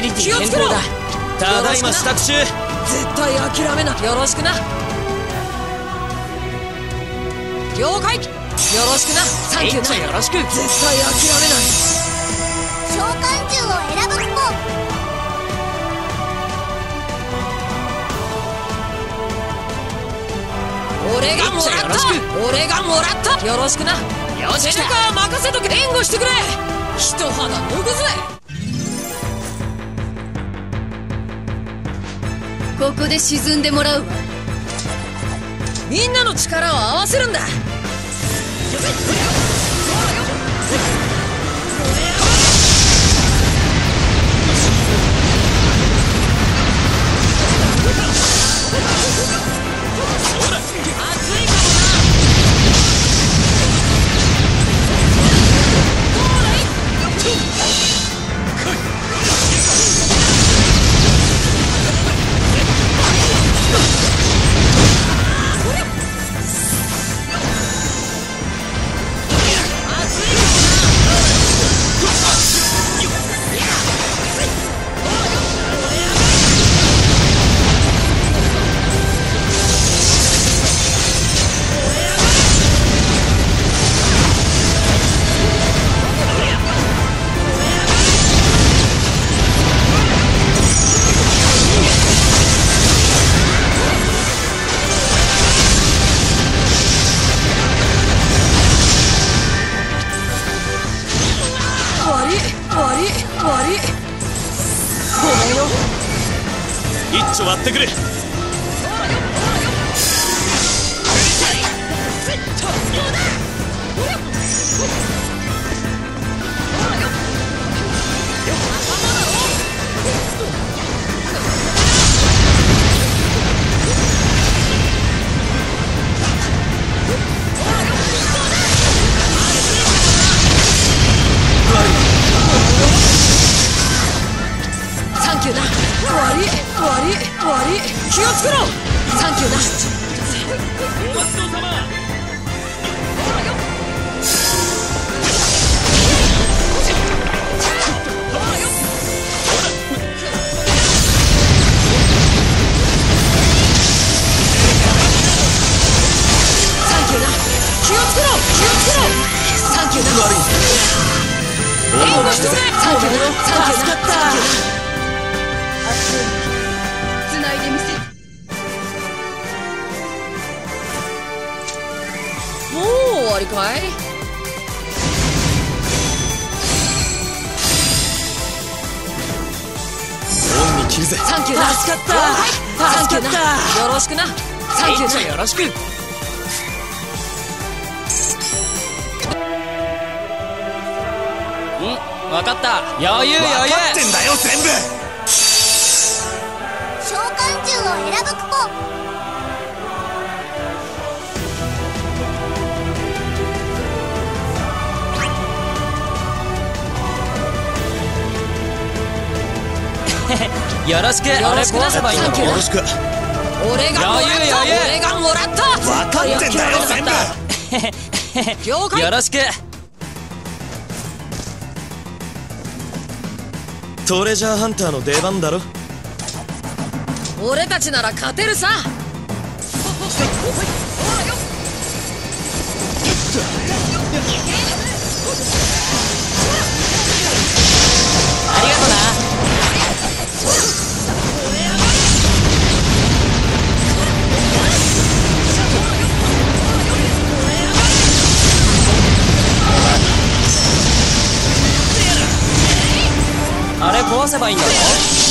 ビリティ変更だ。ただいま支度中。絶対諦めな。よろしくな。了解。よろしくな。サンキューな。よろしく。絶対諦めない。召喚獣を選ぶ俺がもらった。俺がもらった。よろしくな。よし背中任せとけ。援護してくれ。一肌脱ぐぜここで沈んでもらう。わみんなの力を合わせるんだ。一よろしく。うん分かった。余裕余裕。分かってんだよ全部。召喚獣を選ぶクポ よろしくよろしくな壊せばいいろよろしく俺がもらった。俺がもらった。分かってんだよ全部。了解。よろしく。トレジャーハンターの出番だろ。俺たちなら勝てるさ壊せばいいんだろ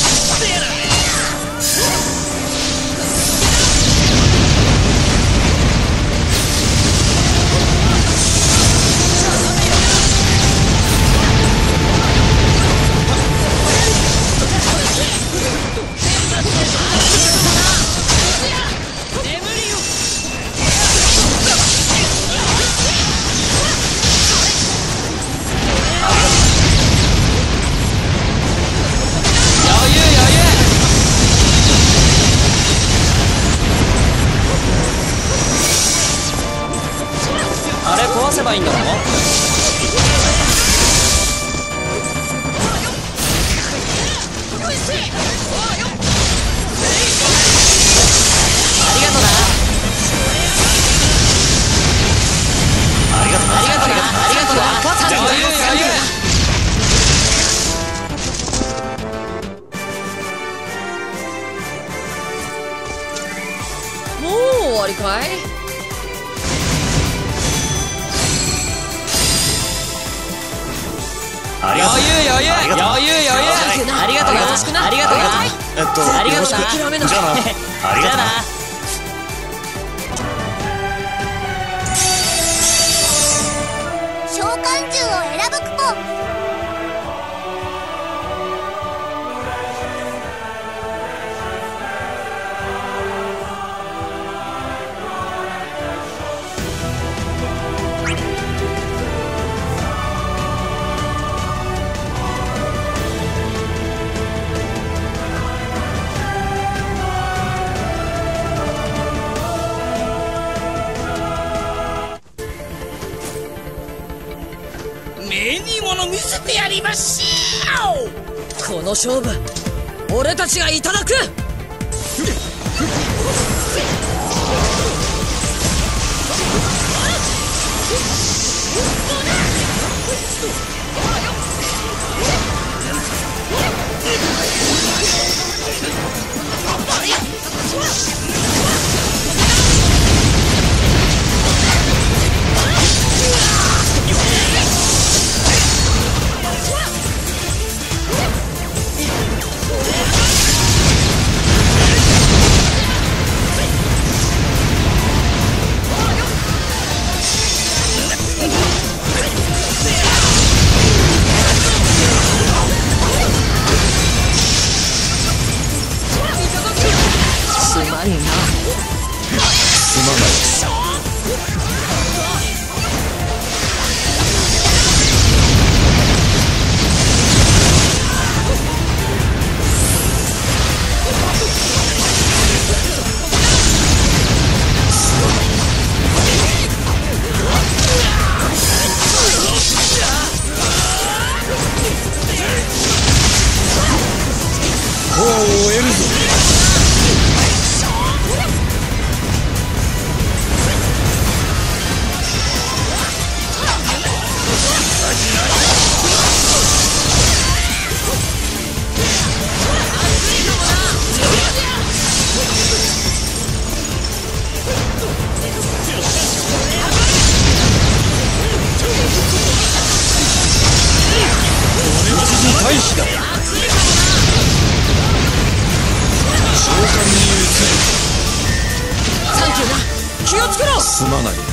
つけろ。すまない。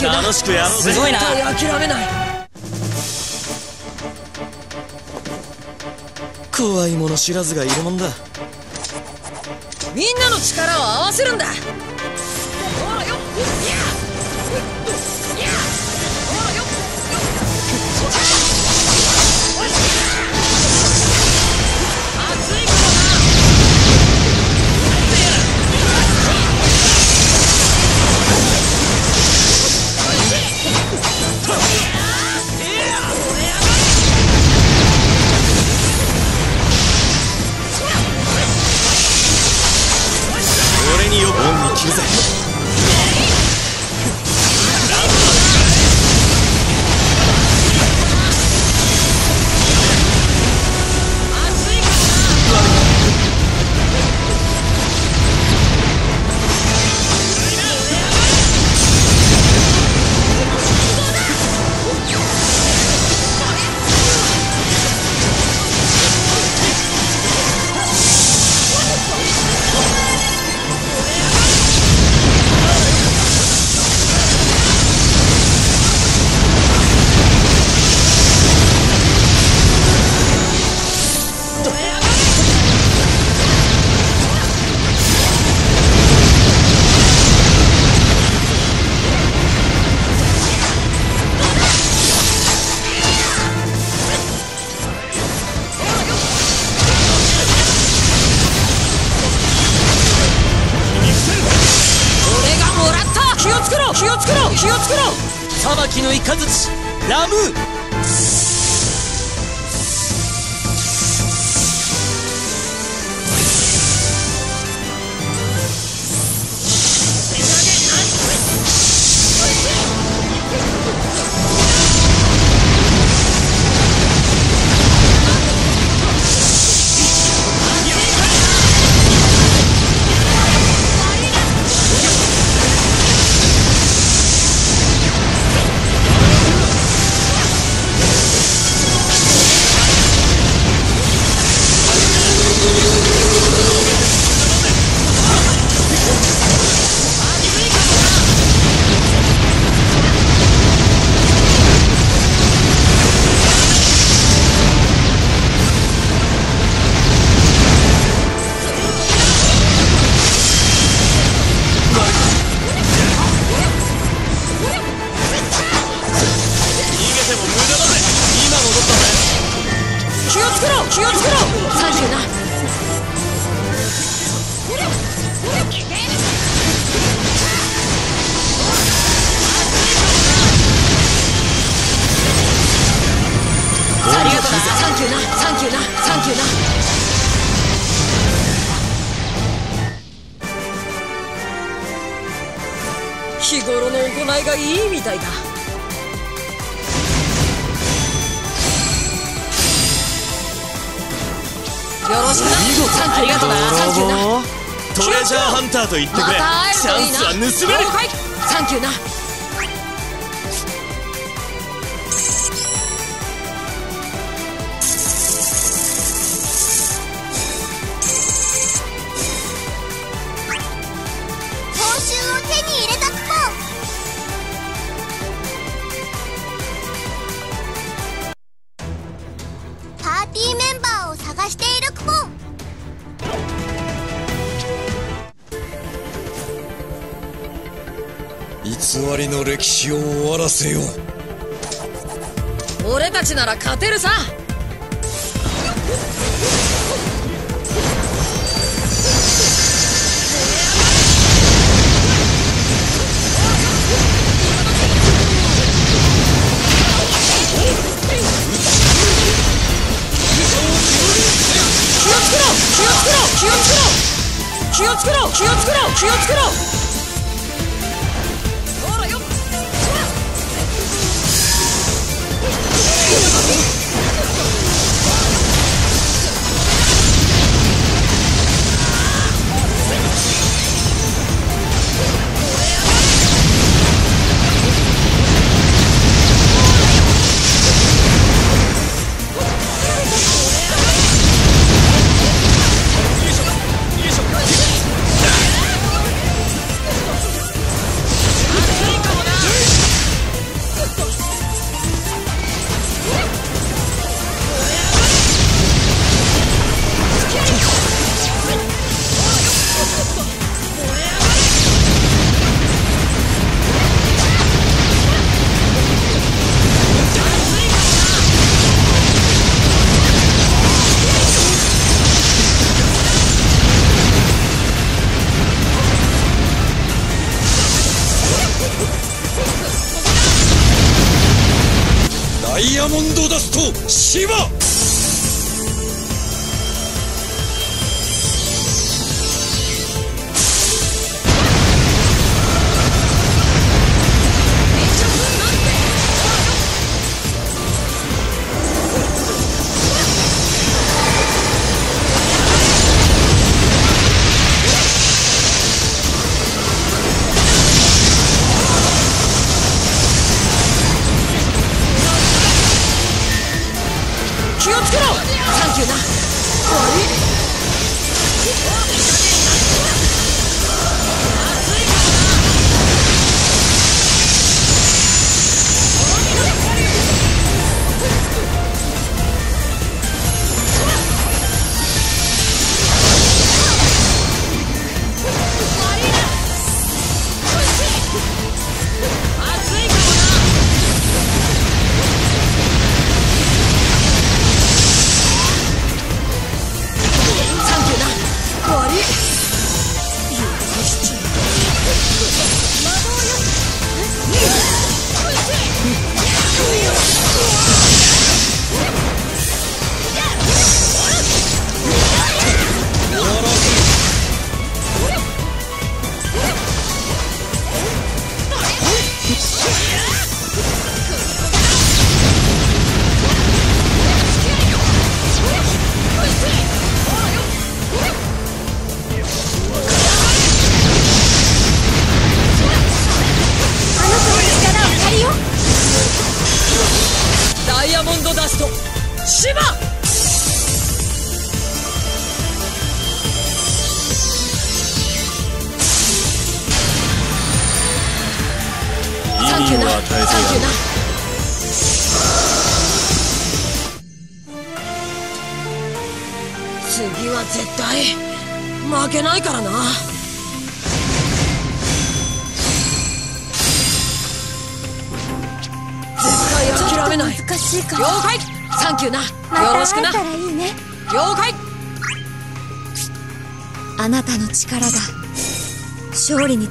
きる楽しくやろうすごいな。諦めない。怖いもの知らずがいるもんだ。みんなの力を合わせるんだ。史を終わらせよう。俺たちなら勝てるさ。気をつけろ気をつけろ。気をつけろ気をつけろ気をつけろ。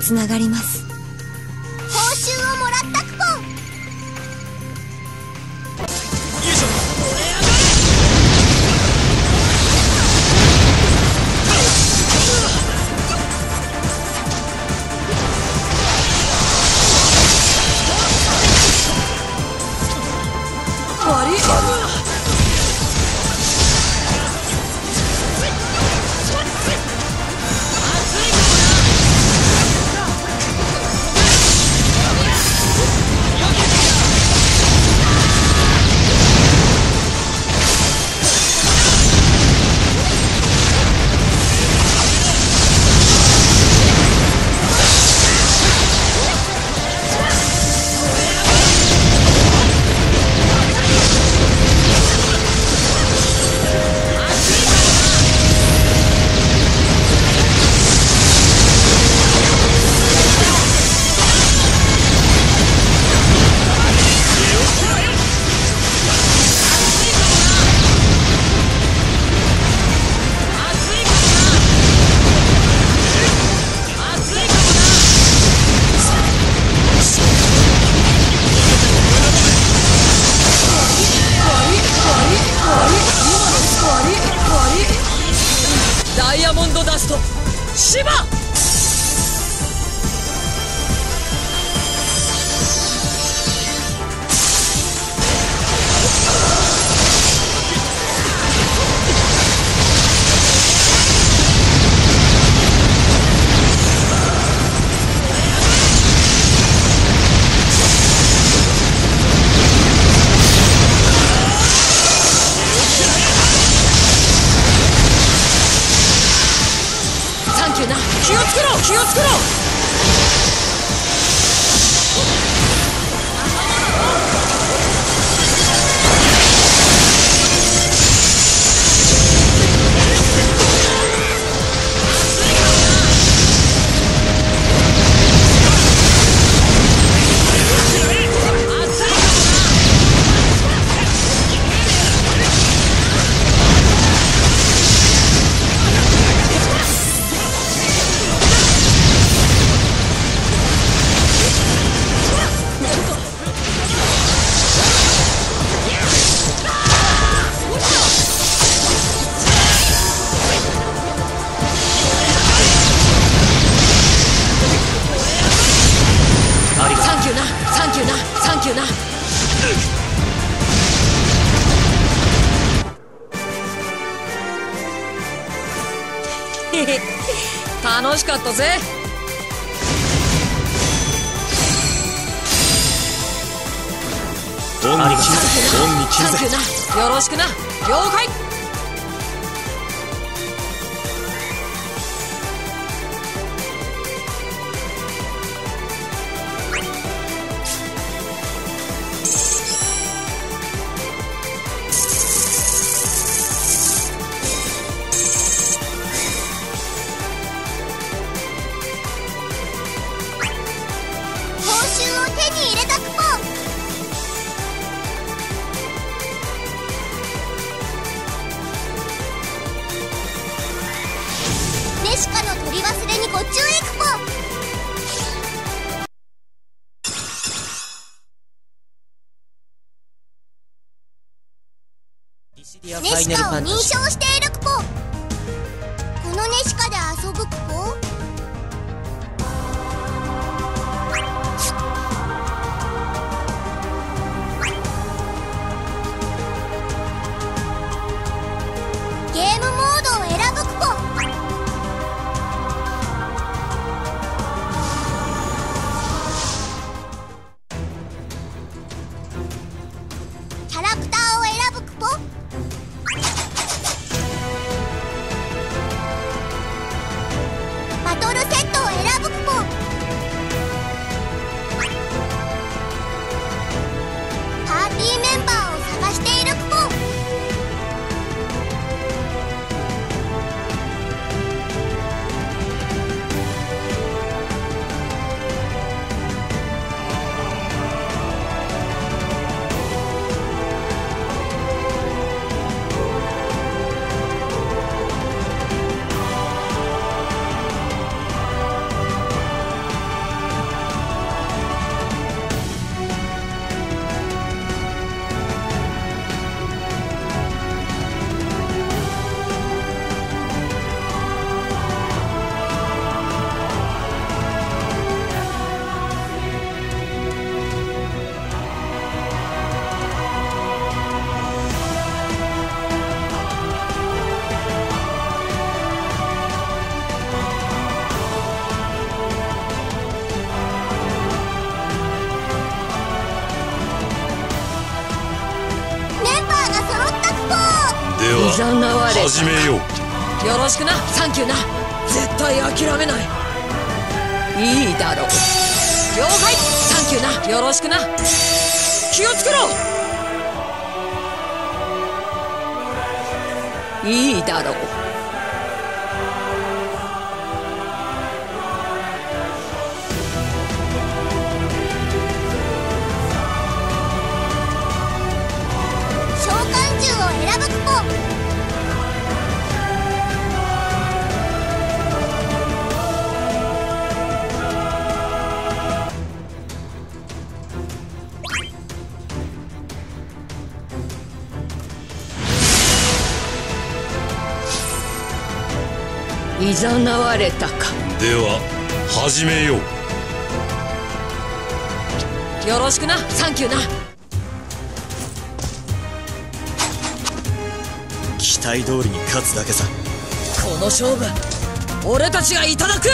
つながります。シカの取り忘れにご注意ネシカを認証しているこのネシカで遊ぶクポ始めよう。よろしくな。サンキューな。絶対諦めない。いいだろう。了解。サンキューな。よろしくな。気をつけろ。いいだろう。ざなわれたか。では始めよう。よろしくな。サンキューな。期待通りに勝つだけさ。この勝負俺たちがいただく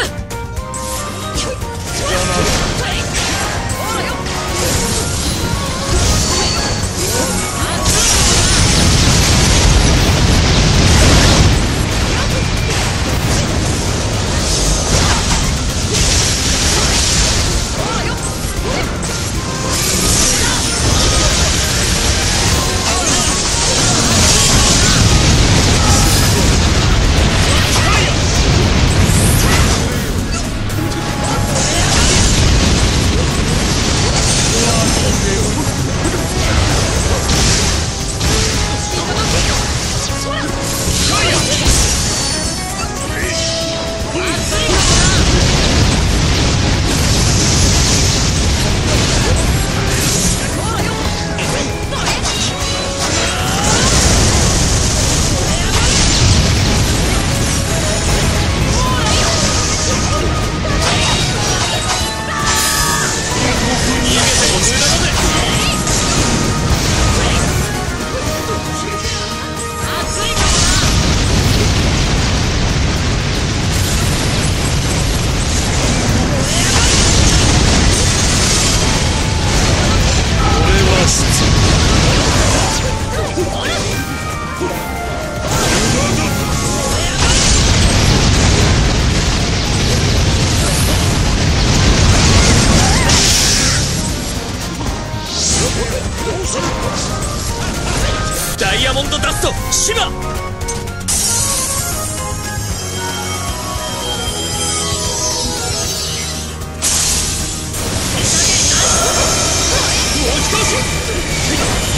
警察!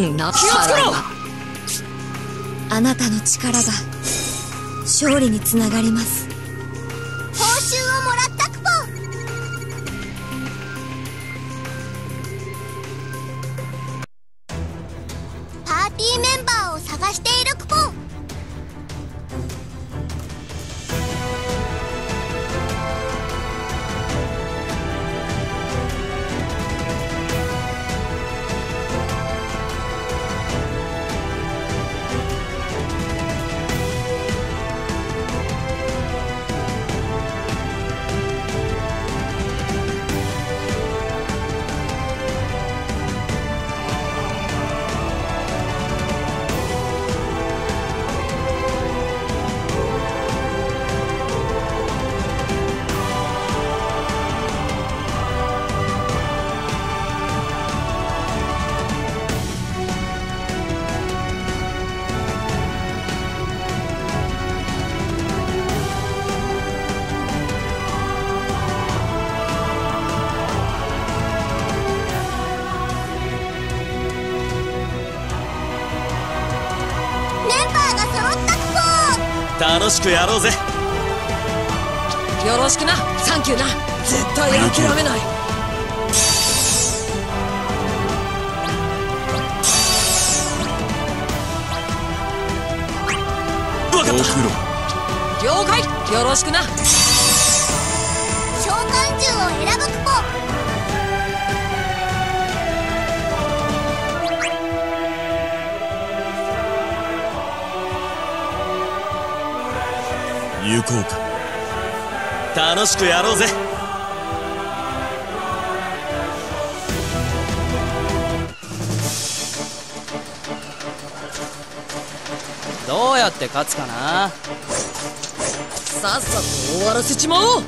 ろしくなすまぬな気をつけろあなたの力が勝利につながります。楽しくやろうぜ。よろしくな。サンキューな。絶対諦めない。分かった。了解。よろしくな行こうか。楽しくやろうぜ。どうやって勝つかな？さっさと終わらせちまおう。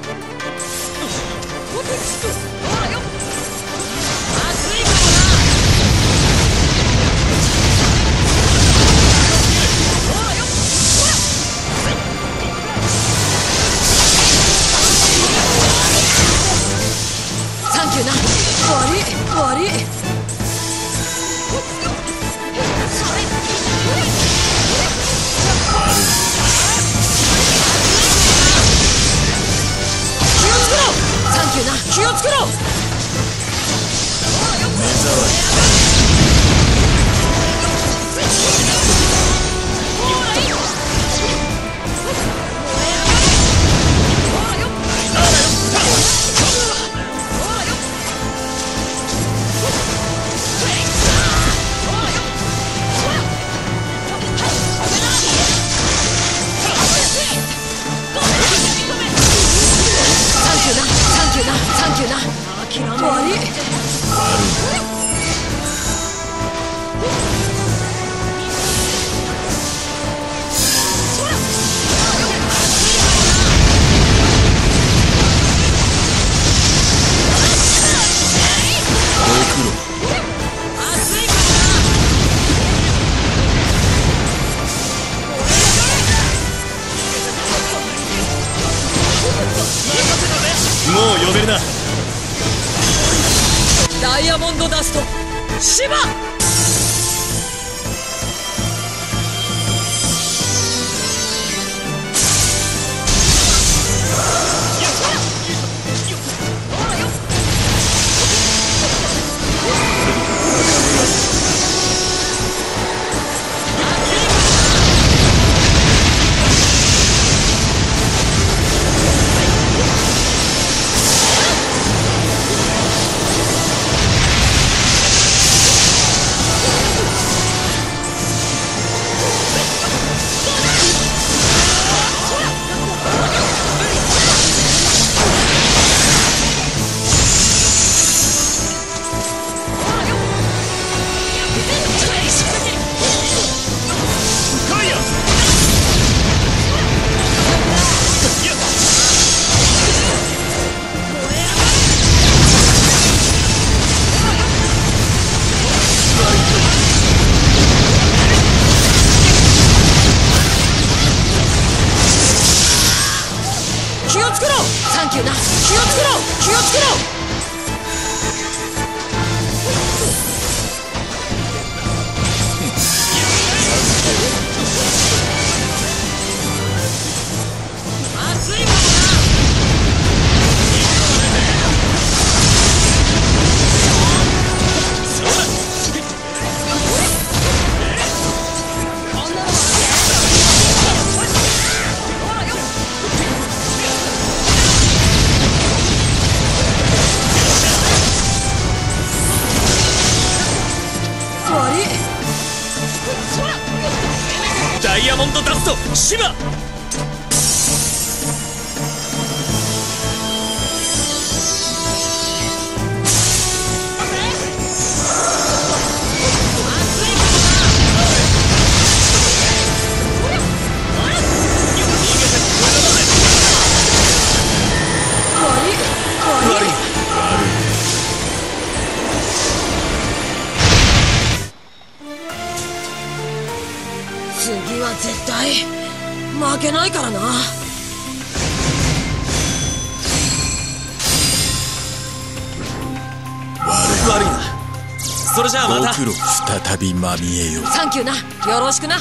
ヤモンドダストシバけないからな。悪いな。それじゃあまた。再びまみえよう。サンキューな。よろしくな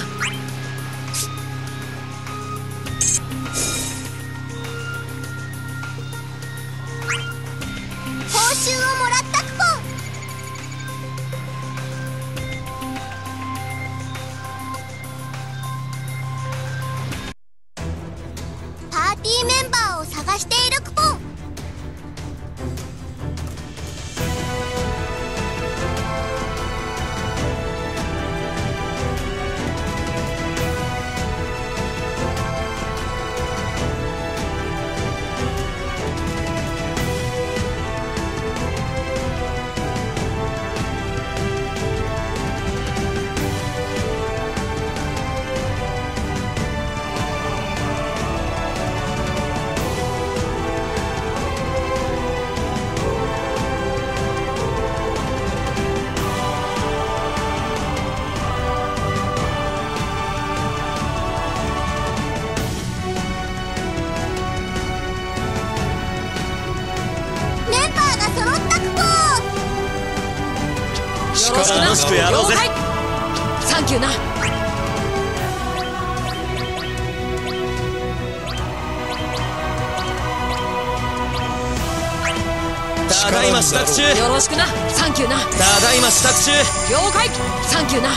支度中。よろしくな。サンキューな。ただいま支度中。了解。サンキューな。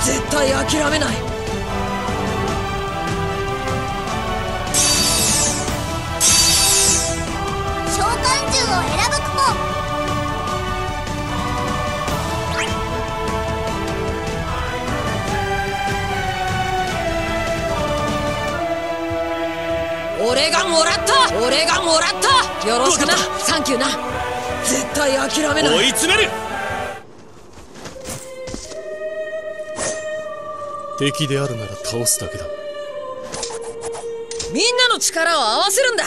絶対諦めない。召喚獣を選ぶクポ俺がもらった。俺がもらった。よろしくな。サンキューな絶対諦めない。追い詰める。敵であるなら倒すだけだ。みんなの力を合わせるんだ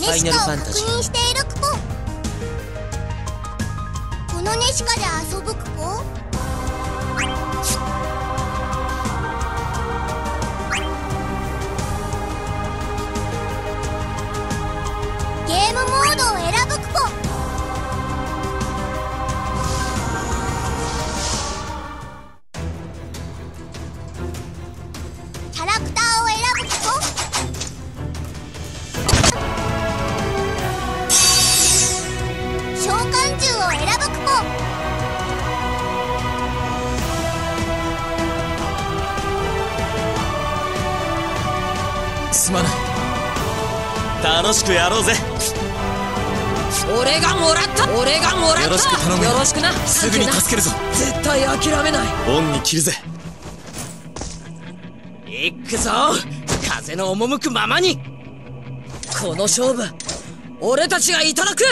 ネシカを確認しているクポこのネシカで遊ぶクポ楽しくやろうぜ。俺がもらった。俺がもらった。よろしく頼む。よよろしくな。すぐに助けるぞ。絶対諦めない。恩に切るぜ。行くぞ。風の赴くままに。この勝負俺たちがいただく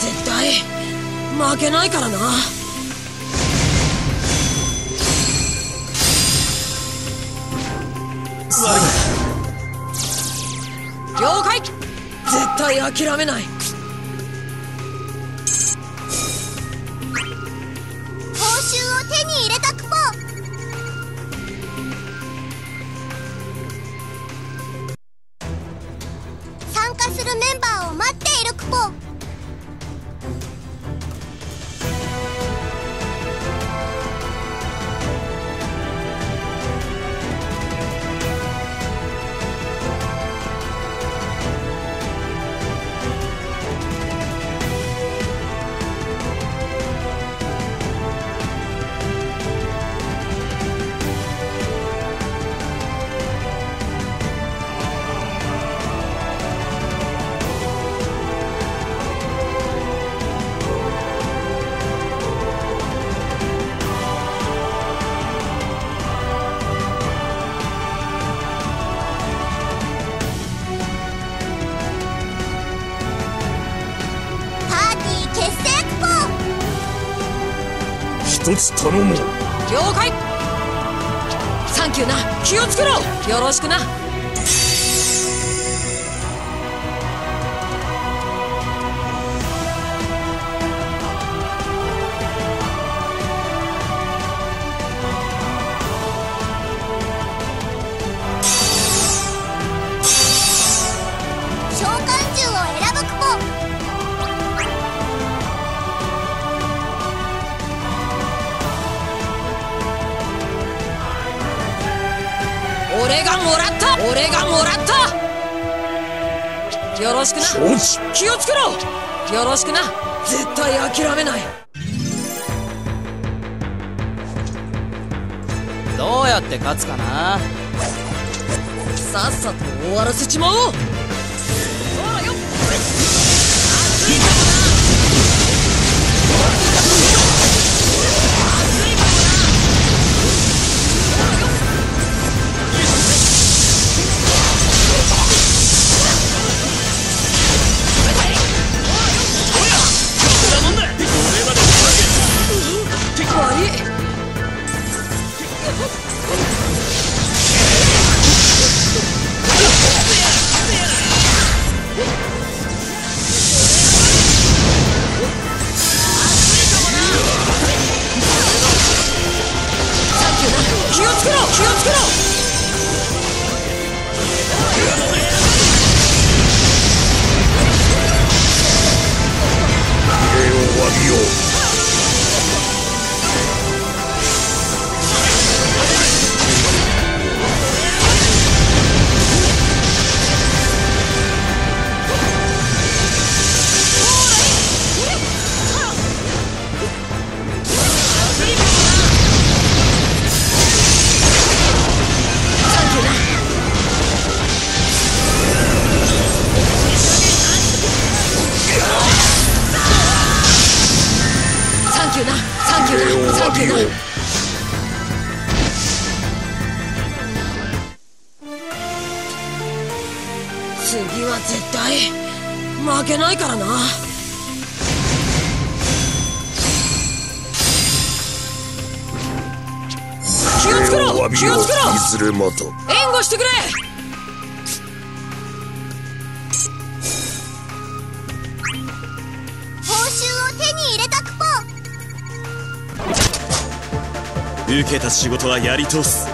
絶対負けないからな。了解。絶対諦めない。そのも了解。サンキューな。気をつけろ。よろしくな。しくな。気をつけろ。よろしくな。絶対諦めない。どうやって勝つかな。さっさと終わらせちまおう。そよ熱いからな援護してくれ。受けた仕事はやり通す。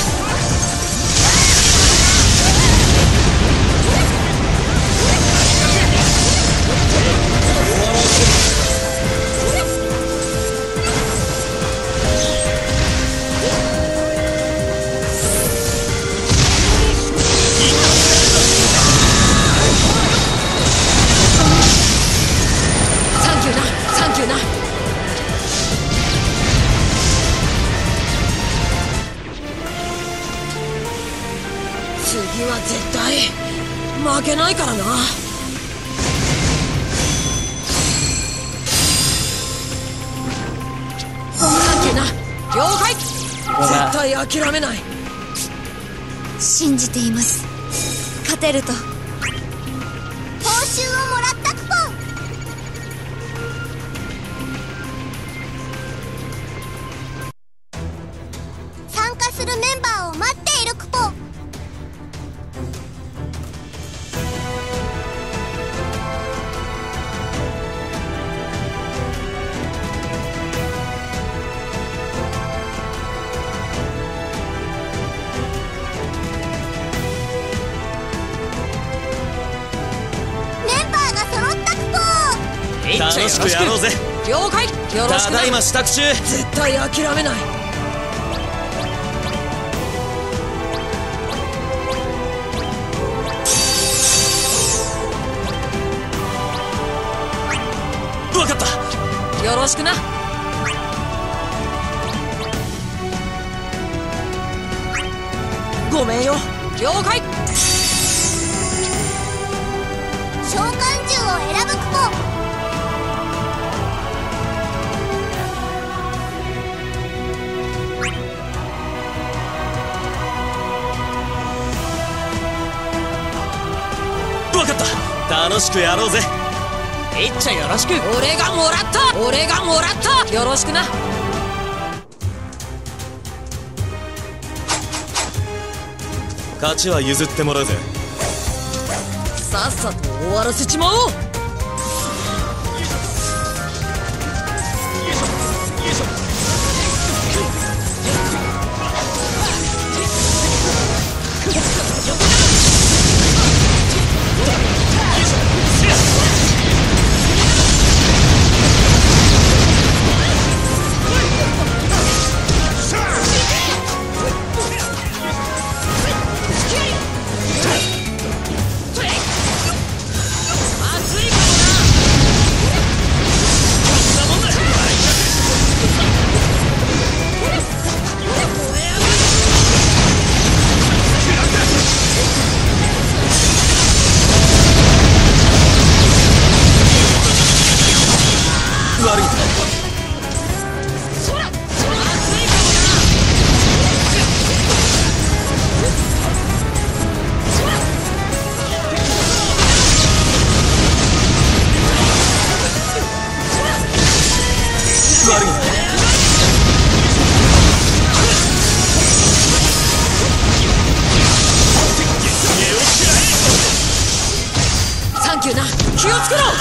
支度中。絶対諦めない。分かった。よろしくな。ごめんよ。了解。召喚獣を選ぶクポかった。楽しくやろうぜ。いっちゃよろしく。俺がもらった。俺がもらった。よろしくな。勝ちは譲ってもらうぜ。さっさと終わらせちまおう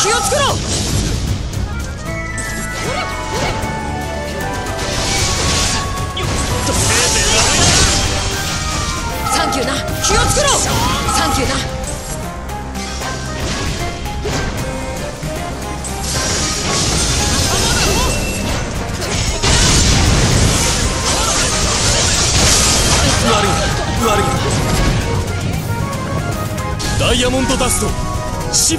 気をつけろ。サンキューな。気をつけろ。サンキューな。悪い。悪い。ダイヤモンドダスト。シ